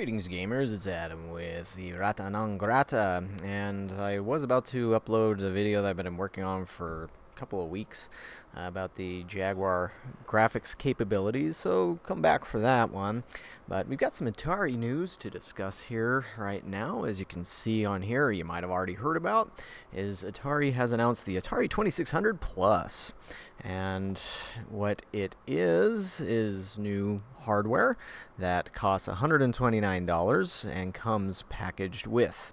Greetings gamers, it's Adam with the IratA Non Grata, and I was about to upload a video that I've been working on for couple of weeks uh, about the Jaguar graphics capabilities, so come back for that one. But we've got some Atari news to discuss here right now. As you can see on here, you might have already heard about, is Atari has announced the Atari 2600 Plus. And what it is, is new hardware that costs $129 and comes packaged with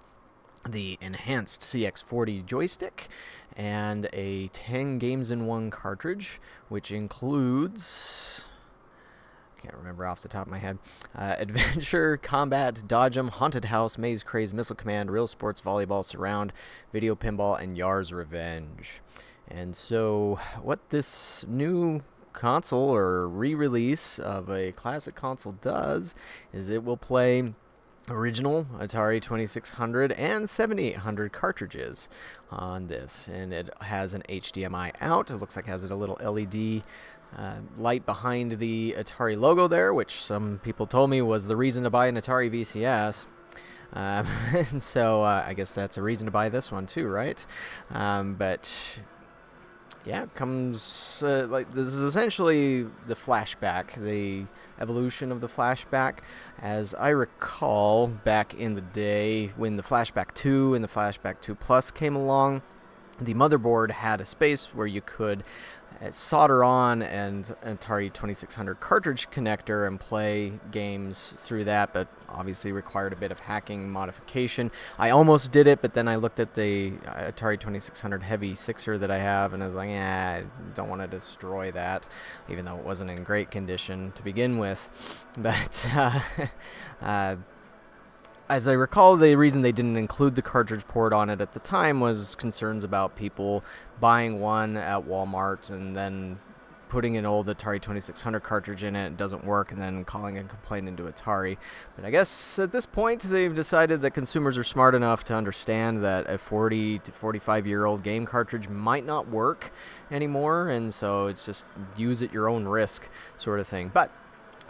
the enhanced CX40 joystick and a 10 games in one cartridge, which includes can't remember off the top of my head. Uh, Adventure, Combat, Dodge'em, Haunted House, Maze Craze, Missile Command, Real Sports, Volleyball, Surround, Video Pinball, and Yars' Revenge. And so, what this new console or re-release of a classic console does is it will play original Atari 2600 and 7800 cartridges on this. And it has an HDMI out. It looks like has it has a little LED uh, light behind the Atari logo there which some people told me was the reason to buy an Atari VCS um, and so uh, I guess that's a reason to buy this one too right? Um, but yeah, comes uh, like this is essentially the flashback, the evolution of the flashback. As I recall, back in the day when the Flashback 2 and the Flashback 2 Plus came along, the motherboard had a space where you could solder on an Atari 2600 cartridge connector and play games through that, but obviously required a bit of hacking modification. I almost did it, but then I looked at the uh, Atari 2600 Heavy Sixer that I have, and I was like, yeah, I don't want to destroy that, even though it wasn't in great condition to begin with. But uh, uh, as I recall, the reason they didn't include the cartridge port on it at the time was concerns about people buying one at Walmart and then putting an old Atari 2600 cartridge in it, it doesn't work, and then calling a complaint into Atari. But I guess at this point, they've decided that consumers are smart enough to understand that a 40 to 45 year old game cartridge might not work anymore, and so it's just use at your own risk sort of thing. But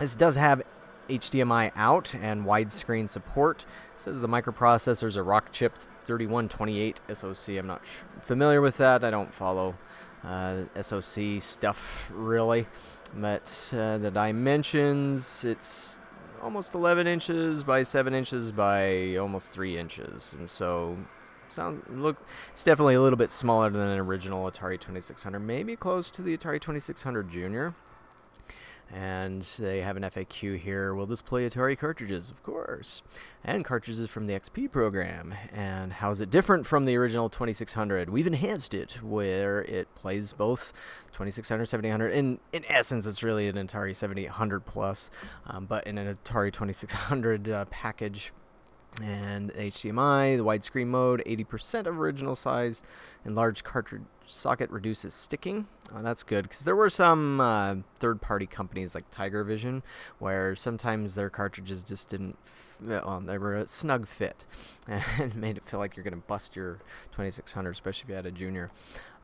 this does have HDMI out and widescreen support. It says the microprocessor is a Rockchip 3128 SoC. I'm not familiar with that. I don't follow uh, SoC stuff really. But uh, the dimensions, it's almost 11 inches by 7 inches by almost 3 inches. And so sound look it's definitely a little bit smaller than an original Atari 2600 maybe close to the Atari 2600 Junior and they have an FAQ here. Will this play Atari cartridges? Of course. And cartridges from the XP program. And how is it different from the original 2600? We've enhanced it where it plays both 2600, 7800. In, in essence, it's really an Atari 7800 plus, um, but in an Atari 2600 uh, package and HDMI, the widescreen mode, 80% of original size, and large cartridge socket reduces sticking. Oh, that's good because there were some uh, third-party companies like Tiger Vision where sometimes their cartridges just didn't, well, they were a snug fit and made it feel like you're going to bust your 2600, especially if you had a junior.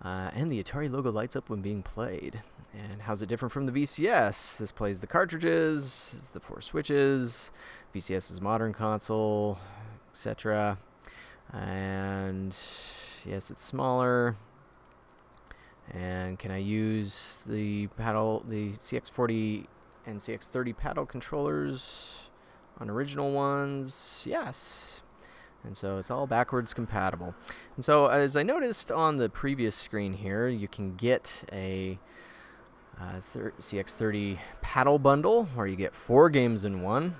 Uh, and the Atari logo lights up when being played. And how's it different from the VCS? This plays the cartridges, the four switches, VCS's modern console, etc. And yes, it's smaller. Can I use the paddle, the CX40 and CX30 paddle controllers on original ones? Yes. And so it's all backwards compatible. And so as I noticed on the previous screen here, you can get a uh, CX30 paddle bundle where you get four games in one.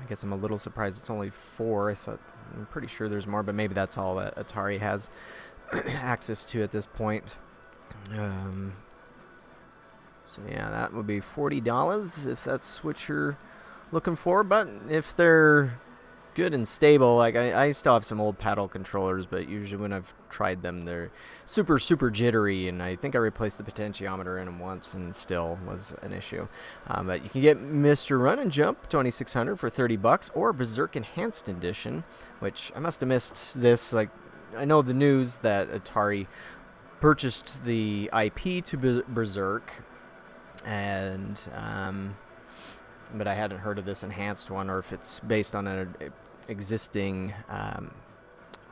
I guess I'm a little surprised it's only four. I thought I'm pretty sure there's more, but maybe that's all that Atari has access to at this point. Um, so yeah, that would be forty dollars if that's what you're looking for. But if they're good and stable, like I, I still have some old paddle controllers, but usually when I've tried them, they're super super jittery, and I think I replaced the potentiometer in them once, and still was an issue. Um, but you can get Mr. Run and Jump 2600 for 30 bucks, or Berserk Enhanced Edition, which I must have missed this. Like I know the news that Atari purchased the IP to Berserk, and um, but I hadn't heard of this enhanced one or if it's based on an existing um,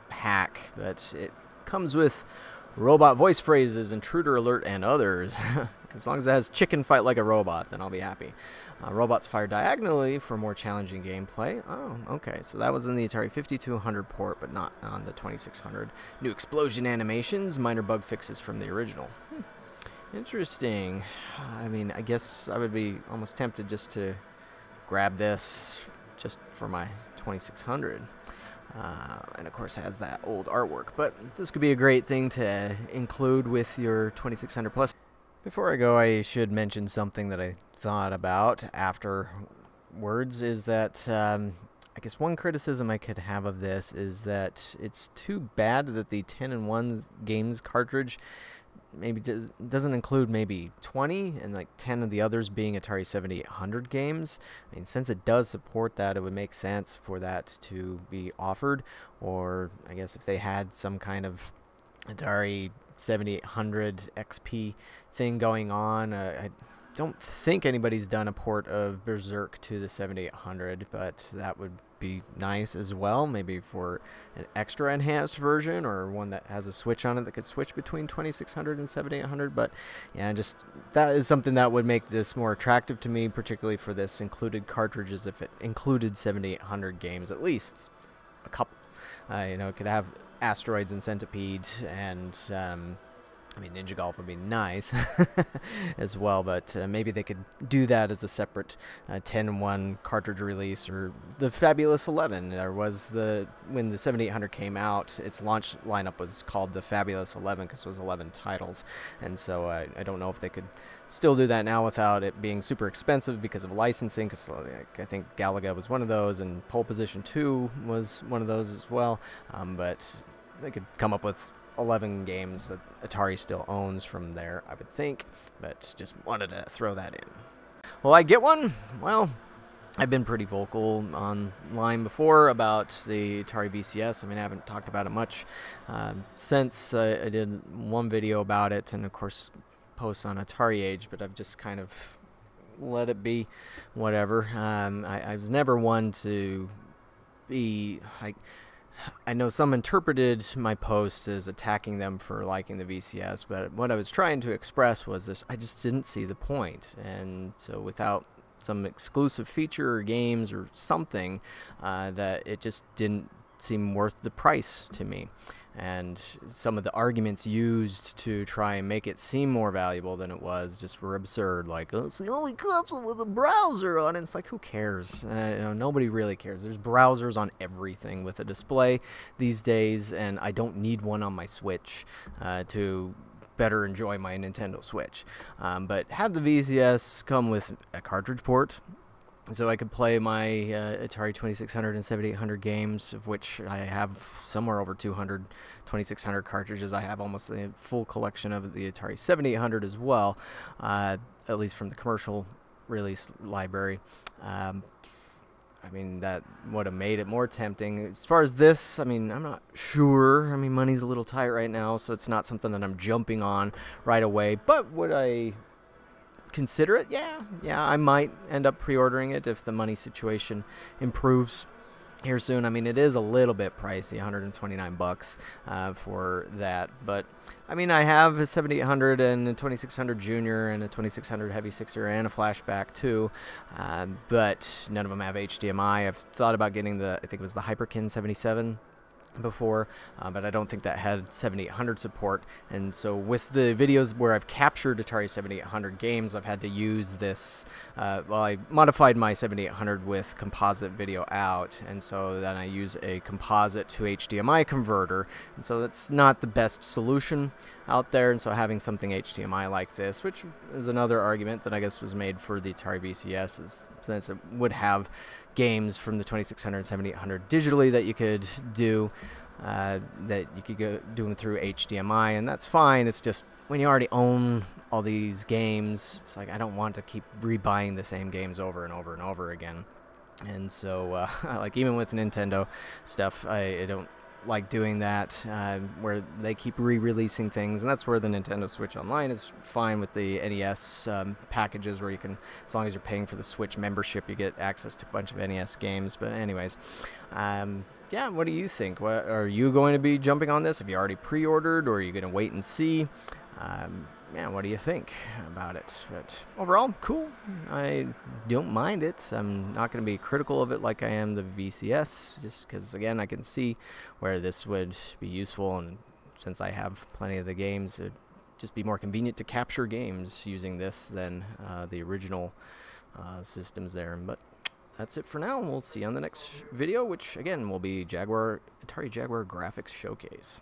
hack. But it comes with robot voice phrases, intruder alert, and others. as long as it has chicken fight like a robot, then I'll be happy. Uh, robots fire diagonally for more challenging gameplay. Oh, okay. So that was in the Atari 5200 port, but not on the 2600. New explosion animations, minor bug fixes from the original. Hmm. Interesting. I mean, I guess I would be almost tempted just to grab this just for my 2600. Uh, and of course has that old artwork. But this could be a great thing to include with your 2600 plus. Before I go, I should mention something that I thought about afterwards is that um, I guess one criticism I could have of this is that it's too bad that the 10 and 1 games cartridge maybe does, doesn't include maybe 20 and like 10 of the others being Atari 7800 games. I mean, since it does support that, it would make sense for that to be offered. Or I guess if they had some kind of Atari 7800 XP thing going on, uh, I don't think anybody's done a port of Berserk to the 7800, but that would be nice as well. Maybe for an extra enhanced version or one that has a switch on it that could switch between 2600 and 7800. But yeah, just that is something that would make this more attractive to me, particularly for this included cartridges. If it included 7800 games, at least a couple. Uh, you know, it could have asteroids and centipede and um, I mean, Ninja Golf would be nice as well, but uh, maybe they could do that as a separate 10-1 uh, cartridge release, or the Fabulous 11. There was the when the 7800 came out, its launch lineup was called the Fabulous 11 because it was 11 titles, and so uh, I don't know if they could still do that now without it being super expensive because of licensing. Because like, I think Galaga was one of those, and Pole Position 2 was one of those as well. Um, but they could come up with 11 games that Atari still owns from there, I would think, but just wanted to throw that in. Will I get one? Well, I've been pretty vocal online before about the Atari VCS. I mean, I haven't talked about it much uh, since uh, I did one video about it, and of course, posts on Atari Age, but I've just kind of let it be whatever. Um, I, I was never one to be like I know some interpreted my post as attacking them for liking the VCS, but what I was trying to express was this I just didn't see the point. And so without some exclusive feature or games or something, uh, that it just didn't seem worth the price to me and some of the arguments used to try and make it seem more valuable than it was just were absurd. Like, oh, it's the only console with a browser on it. It's like, who cares? Uh, you know, nobody really cares. There's browsers on everything with a display these days, and I don't need one on my Switch uh, to better enjoy my Nintendo Switch. Um, but had the VCS come with a cartridge port, so I could play my uh, Atari 2600 and 7800 games, of which I have somewhere over 200 2600 cartridges. I have almost a full collection of the Atari 7800 as well, uh, at least from the commercial release library. Um, I mean, that would have made it more tempting. As far as this, I mean, I'm not sure. I mean, money's a little tight right now, so it's not something that I'm jumping on right away. But would I consider it? Yeah, yeah, I might end up pre-ordering it if the money situation improves here soon. I mean, it is a little bit pricey, 129 bucks uh, for that. But I mean, I have a 7800 and a 2600 Junior and a 2600 Heavy Sixer and a flashback too, uh, but none of them have HDMI. I've thought about getting the, I think it was the Hyperkin 77 before, uh, but I don't think that had 7800 support. And so with the videos where I've captured Atari 7800 games, I've had to use this. Uh, well, I modified my 7800 with composite video out, and so then I use a composite to HDMI converter. And so that's not the best solution out there. And so having something HDMI like this, which is another argument that I guess was made for the Atari VCS, is since it would have games from the 2600 and 7800 digitally that you could do uh, that you could go doing through HDMI, and that's fine. It's just when you already own all these games, it's like I don't want to keep rebuying the same games over and over and over again. And so, uh, like even with Nintendo stuff, I, I don't like doing that, uh, where they keep re-releasing things, and that's where the Nintendo Switch Online is fine with the NES um, packages, where you can, as long as you're paying for the Switch membership, you get access to a bunch of NES games. But anyways, um, yeah, what do you think? What, are you going to be jumping on this? Have you already pre-ordered, or are you going to wait and see? Um, yeah, what do you think about it? But overall, cool. I don't mind it. I'm not going to be critical of it like I am the VCS, just because, again, I can see where this would be useful. And since I have plenty of the games, it'd just be more convenient to capture games using this than uh, the original uh, systems there. But that's it for now. We'll see you on the next video, which, again, will be Jaguar Atari Jaguar Graphics Showcase.